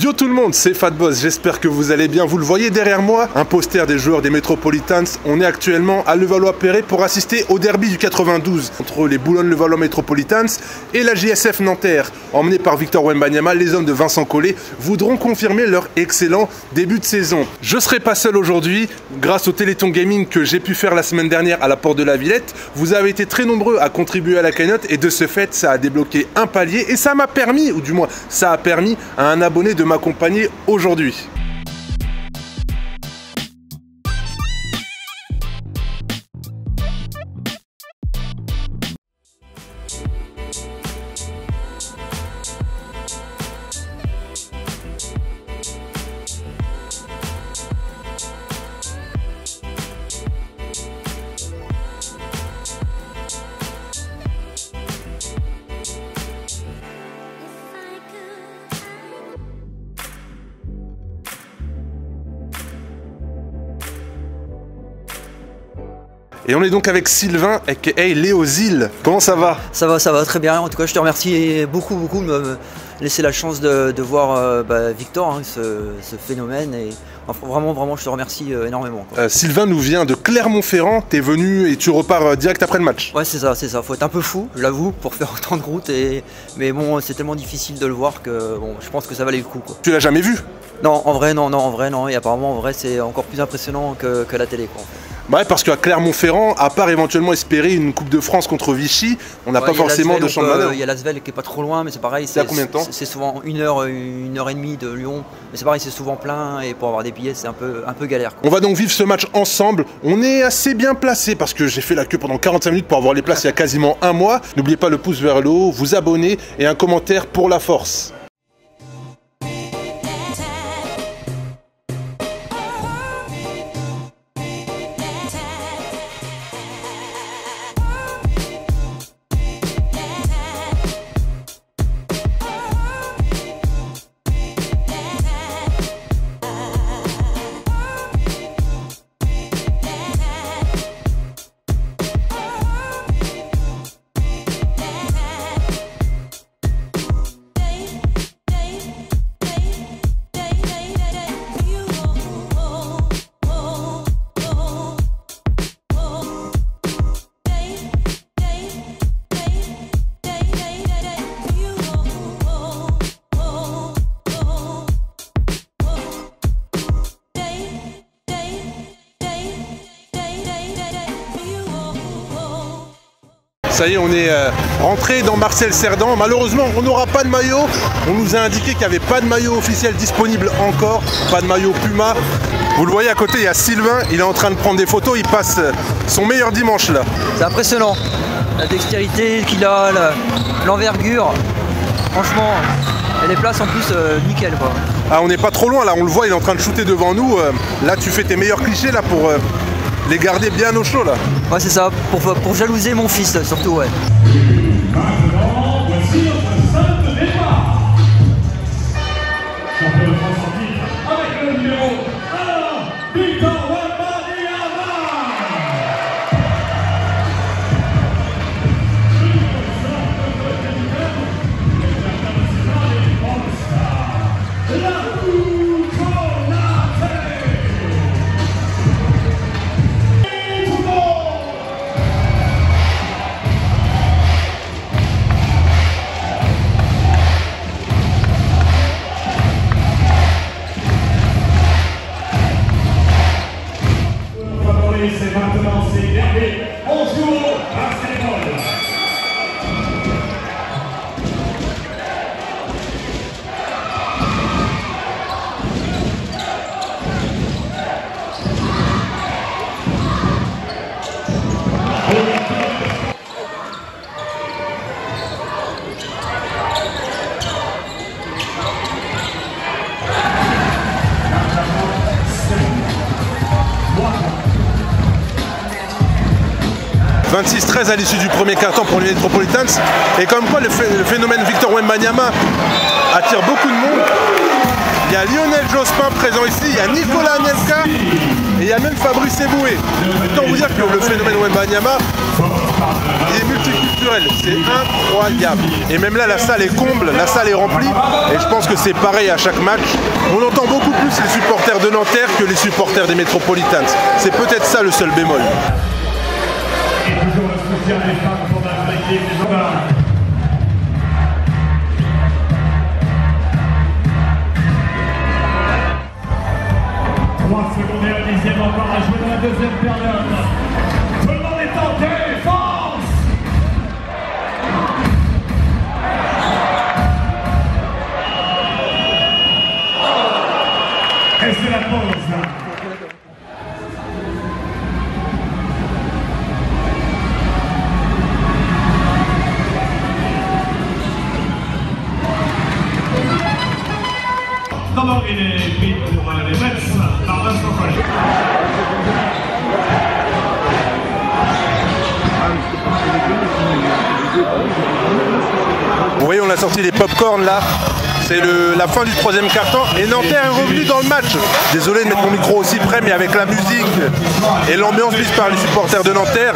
Yo tout le monde, c'est Fatboss, j'espère que vous allez bien. Vous le voyez derrière moi, un poster des joueurs des Metropolitans. On est actuellement à Levallois-Perret pour assister au derby du 92 entre les Boulogne-Levallois Metropolitans et la JSF Nanterre. Emmenés par Victor Wembanyama, les hommes de Vincent Collet voudront confirmer leur excellent début de saison. Je serai pas seul aujourd'hui, grâce au Téléthon Gaming que j'ai pu faire la semaine dernière à la Porte de la Villette. Vous avez été très nombreux à contribuer à la cagnotte et de ce fait, ça a débloqué un palier et ça m'a permis, ou du moins ça a permis à un abonné de m'accompagner aujourd'hui. Et on est donc avec Sylvain, aka Léozil. Comment ça va Ça va, ça va très bien. En tout cas, je te remercie beaucoup, beaucoup de me laisser la chance de, de voir euh, bah, Victor, hein, ce, ce phénomène. Et enfin, vraiment, vraiment, je te remercie euh, énormément. Euh, Sylvain nous vient de Clermont-Ferrand. T'es venu et tu repars direct après le match. Ouais, c'est ça, c'est ça. Faut être un peu fou, j'avoue, pour faire autant de route. Et... Mais bon, c'est tellement difficile de le voir que bon, je pense que ça valait le coup. Quoi. Tu l'as jamais vu? Non, en vrai, non, non, en vrai, non. Et apparemment, en vrai, c'est encore plus impressionnant que, que la télé. Quoi, en fait. Bah Ouais, parce qu'à Clermont-Ferrand, à part éventuellement espérer une Coupe de France contre Vichy, on n'a Ouais, pas forcément de champ de peut- manœuvre. Il y a Lasvel qui est pas trop loin, mais c'est pareil. C'est à combien de temps C'est souvent une heure, une heure et demie de Lyon. Mais c'est pareil, c'est souvent plein et pour avoir des billets, c'est un peu, un peu galère. quoi. On va donc vivre ce match ensemble. On est assez bien placé parce que j'ai fait la queue pendant 45 minutes pour avoir les places il y a quasiment un mois. N'oubliez pas le pouce vers le haut, vous abonner et un commentaire pour la force. Ça y est, on est euh, rentré dans Marcel Cerdan. Malheureusement, on n'aura pas de maillot. On nous a indiqué qu'il n'y avait pas de maillot officiel disponible encore. Pas de maillot Puma. Vous le voyez à côté, il y a Sylvain. Il est en train de prendre des photos. Il passe euh, son meilleur dimanche là. C'est impressionnant. La dextérité qu'il a, l'envergure. Franchement, et les places en plus, euh, nickel quoi. Ah, on n'est pas trop loin là. On le voit, il est en train de shooter devant nous. Euh, Là, tu fais tes meilleurs clichés là pour euh, les garder bien au chaud là. Ouais, c'est ça, pour, pour jalouser mon fils surtout, ouais. 26-13 à l'issue du premier quart-temps pour les Metropolitans. Et comme quoi, le, phé- le phénomène Victor Wembanyama attire beaucoup de monde. Il y a Lionel Jospin présent ici, il y a Nicolas Anelka et il y a même Fabrice Eboué. Autant vous dire que le phénomène Wembanyama, il est multiple. naturel, c'est incroyable. Et même là, la salle est comble, la salle est remplie. Et je pense que c'est pareil à chaque match. On entend beaucoup plus les supporters de Nanterre que les supporters des Metropolitans. C'est peut-être ça le seul bémol. Trois secondes et un dixième encore à jouer dans la deuxième période. Tout le monde est Et c'est la pause. Vous voyez, on a sorti les pop-corn là. C'est la fin du troisième quart-temps. Et Nanterre est revenu dans le match. Désolé de mettre mon micro aussi près, mais avec la musique et l'ambiance mise par les supporters de Nanterre,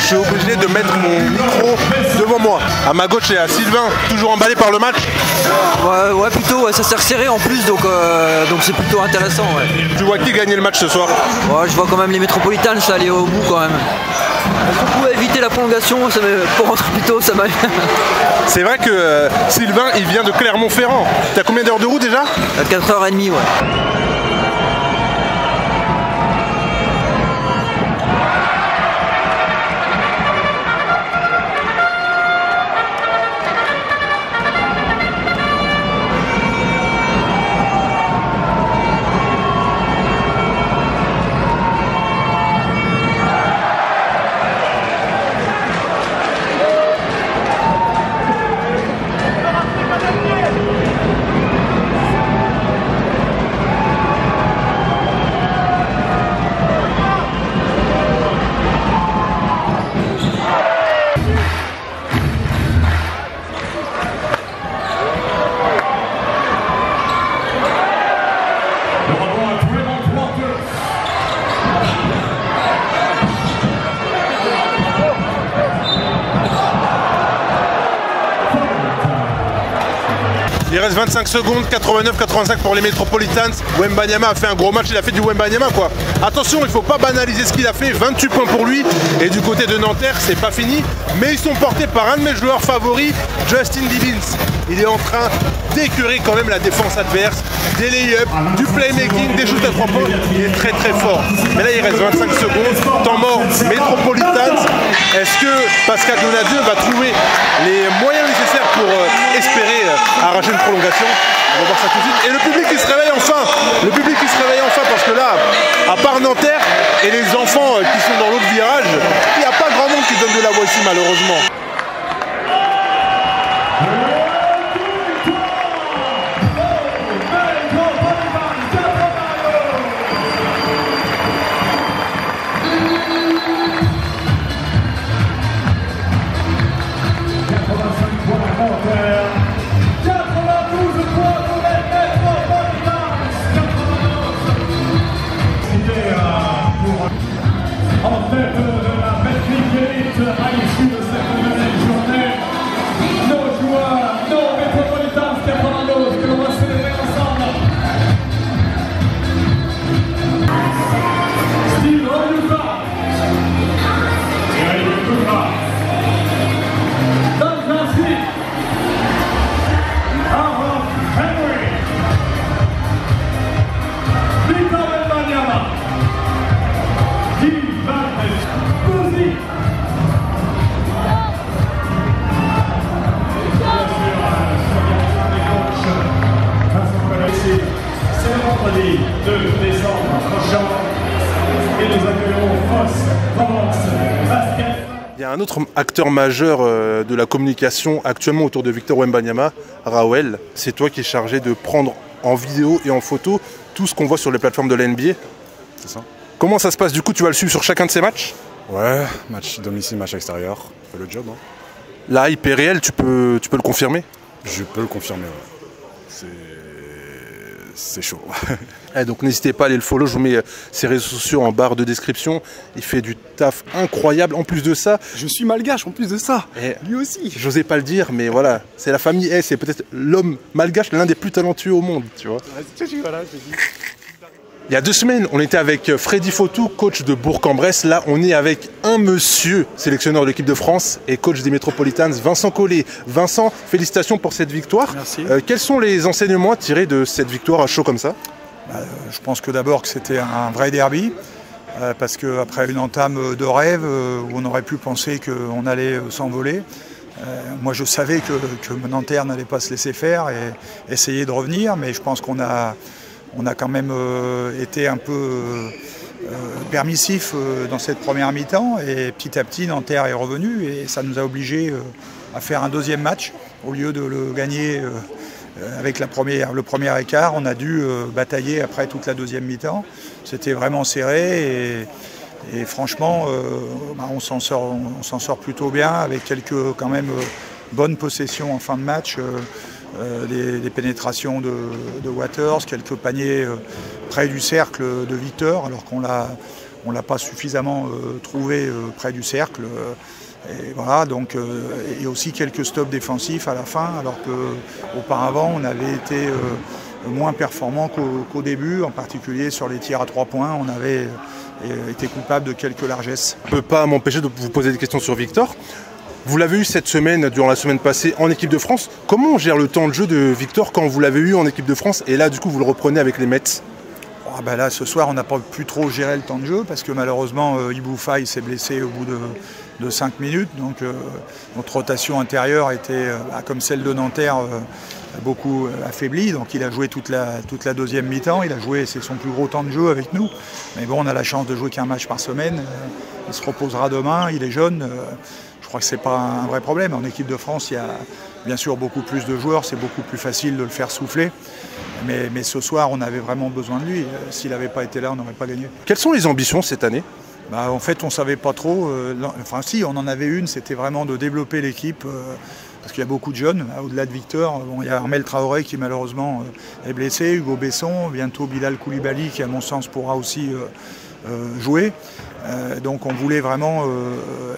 je suis obligé de mettre mon micro devant moi. À ma gauche, il y a Sylvain, toujours emballé par le match. Ouais, ouais, plutôt, ouais, ça s'est resserré en plus, donc euh, donc c'est plutôt intéressant. Ouais. Tu vois qui gagner le match ce soir? Ouais, je vois quand même les Metropolitans ça aller au bout quand même. On pouvait éviter la prolongation, ça pour rentrer plus tôt, ça m'a. C'est vrai que euh, Sylvain, il vient de Clermont-Ferrand. T'as combien d'heures de route déjà? À 4h30, ouais. 25 secondes, 89-85 pour les Metropolitans. Wembanyama a fait un gros match, il a fait du Wembanyama quoi. Attention, il faut pas banaliser ce qu'il a fait, 28 points pour lui. Et du côté de Nanterre, c'est pas fini, mais ils sont portés par un de mes joueurs favoris, Justin Divins. Il est en train d'écurer quand même la défense adverse, des lay-ups, du playmaking, des shoots à 3 points. Il est très très fort. Mais là, il reste 25 secondes, temps mort, Metropolitans. Est-ce que Pascal Donadieu va trouver les moyens nécessaires pour euh, espérer euh, arracher une prolongation On va voir. Et le public qui se réveille enfin Le public qui se réveille enfin parce que là, à part Nanterre et les enfants euh, qui sont dans l'autre virage, il n'y a pas grand monde qui donne de la voix ici malheureusement. Un autre acteur majeur euh, de la communication actuellement autour de Victor Wembanyama, Raoul. C'est toi qui es chargé de prendre en vidéo et en photo tout ce qu'on voit sur les plateformes de la NBA. C'est ça Comment ça se passe? Du coup, tu vas le suivre sur chacun de ces matchs? Ouais, match domicile, match extérieur. Fait le job. Hein. La hype est réelle, tu peux, tu peux le confirmer? Je peux le confirmer. ouais. C'est chaud. Eh, donc n'hésitez pas à aller le follow, je vous mets euh, ses réseaux sociaux en barre de description. Il fait du taf incroyable. En plus de ça, Je suis malgache en plus de ça. Eh, Lui aussi. j'osais pas le dire, mais voilà, c'est la famille S, c'est peut-être l'homme malgache l'un des plus talentueux au monde, tu vois. Voilà. Il y a deux semaines, on était avec euh, Freddy Fautou, coach de Bourg-en-Bresse. Là, on est avec un monsieur, sélectionneur de l'équipe de France et coach des Metropolitans, Vincent Collet. Vincent, félicitations pour cette victoire. Merci. Euh, quels sont les enseignements à tirer de cette victoire à chaud comme ça? Je pense que d'abord que c'était un vrai derby, euh, parce qu'après une entame de rêve euh, où on aurait pu penser qu'on allait euh, s'envoler, euh, moi je savais que, que Nanterre n'allait pas se laisser faire et essayer de revenir, mais je pense qu'on a, on a quand même euh, été un peu euh, euh, permissif dans cette première mi-temps et petit à petit Nanterre est revenu et ça nous a obligés à faire un deuxième match au lieu de le gagner. avec le premier écart, on a dû batailler après toute la deuxième mi-temps. C'était vraiment serré et, franchement, bah, on s'en sort, sort plutôt bien avec quelques quand même bonnes possessions en fin de match, euh, des, pénétrations de, Waters, quelques paniers euh, près du cercle de Victor, alors qu'on on l'a pas suffisamment euh, trouvé près du cercle. et voilà, donc, aussi quelques stops défensifs à la fin, alors qu'auparavant on avait été moins performant qu'au début, en particulier sur les tirs à trois points, on avait été coupable de quelques largesses. Je ne peux pas m'empêcher de vous poser des questions sur Victor. Vous l'avez eu cette semaine, durant la semaine passée, en équipe de France. Comment on gère le temps de jeu de Victor quand vous l'avez eu en équipe de France et là, du coup, vous le reprenez avec les Mets? Ah bah là, ce soir, on n'a pas pu trop gérer le temps de jeu parce que malheureusement, euh, Iboufa il s'est blessé au bout de, de 5 minutes. Donc euh, notre rotation intérieure était, euh, bah, comme celle de Nanterre, euh, beaucoup affaiblie. Donc il a joué toute la, toute la deuxième mi-temps. Il a joué, c'est son plus gros temps de jeu avec nous. Mais bon, on a la chance de jouer qu'un match par semaine. Il se reposera demain. Il est jeune. Je crois que c'est pas un vrai problème. En équipe de France, il y a bien sûr beaucoup plus de joueurs. C'est beaucoup plus facile de le faire souffler. Mais, mais ce soir, on avait vraiment besoin de lui. Euh, S'il n'avait pas été là, on n'aurait pas gagné. Quelles sont les ambitions cette année? Bah, en fait, on ne savait pas trop. euh, enfin, si, on en avait une, c'était vraiment de développer l'équipe. euh, parce qu'il y a beaucoup de jeunes. Hein, Au-delà de Victor, bon, il y a Armel Traoré qui malheureusement est blessé, Hugo Besson, bientôt Bilal Koulibaly qui, à mon sens, pourra aussi jouer. Euh, donc, on voulait vraiment euh,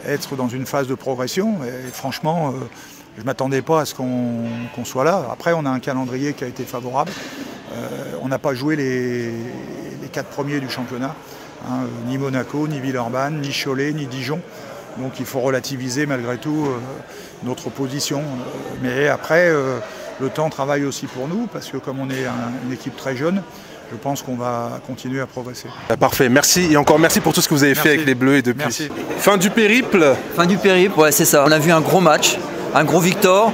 être dans une phase de progression. Et franchement, euh, je ne m'attendais pas à ce qu'on soit là. Après, on a un calendrier qui a été favorable. Euh, on n'a pas joué les, quatre premiers du championnat. hein, euh, ni Monaco, ni Villeurbanne, ni Cholet, ni Dijon. Donc il faut relativiser malgré tout euh, notre position. Euh, Mais après, euh, le temps travaille aussi pour nous, parce que comme on est un- une équipe très jeune, je pense qu'on va continuer à progresser. Ah, Parfait, merci et encore merci pour tout ce que vous avez fait avec les Bleus et depuis. Merci. Fin du périple, Fin du périple, ouais, c'est ça. On a vu un gros match, un gros victor.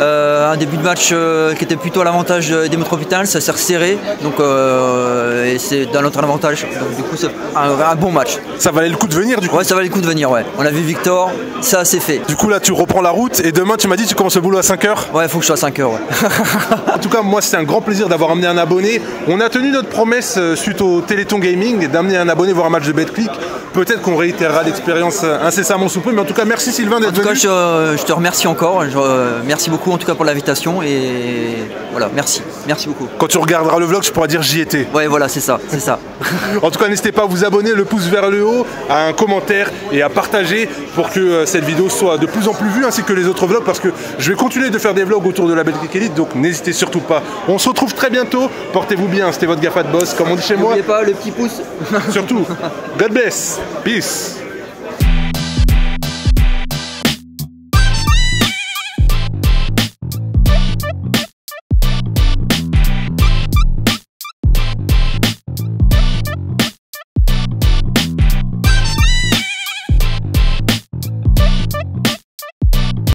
Euh, un début de match euh, qui était plutôt à l'avantage des Metropolitans, ça s'est resserré, donc euh, et c'est dans notre avantage. Donc du coup, c'est un, un bon match. ça valait le coup de venir du coup. Ouais, ça valait le coup de venir, ouais. On a vu Victor, ça c'est fait. Du coup là tu reprends la route et demain tu m'as dit tu commences le boulot à 5h. Ouais, faut que je sois à 5 heures, ouais. En tout cas moi c'était un grand plaisir d'avoir amené un abonné. On a tenu notre promesse suite au Téléthon Gaming d'amener un abonné voir un match de BetClick. Peut-être qu'on réitérera l'expérience incessamment sous peu, mais en tout cas merci Sylvain En d'être tout cas, venu. je, te- je te remercie encore. Je- merci beaucoup en tout cas pour l'invitation et voilà, merci, merci beaucoup. Quand tu regarderas le vlog, je pourras dire j'y étais. Ouais, voilà, c'est ça, c'est ça. En tout cas, n'hésitez pas à vous abonner, le pouce vers le haut, à un commentaire et à partager pour que euh, cette vidéo soit de plus en plus vue ainsi que les autres vlogs parce que je vais continuer de faire des vlogs autour de la Belgique Elite donc n'hésitez surtout pas. On se retrouve très bientôt, portez-vous bien, c'était votre Gafa de boss comme on dit chez moi. N'oubliez pas le petit pouce. Surtout, God bless, peace.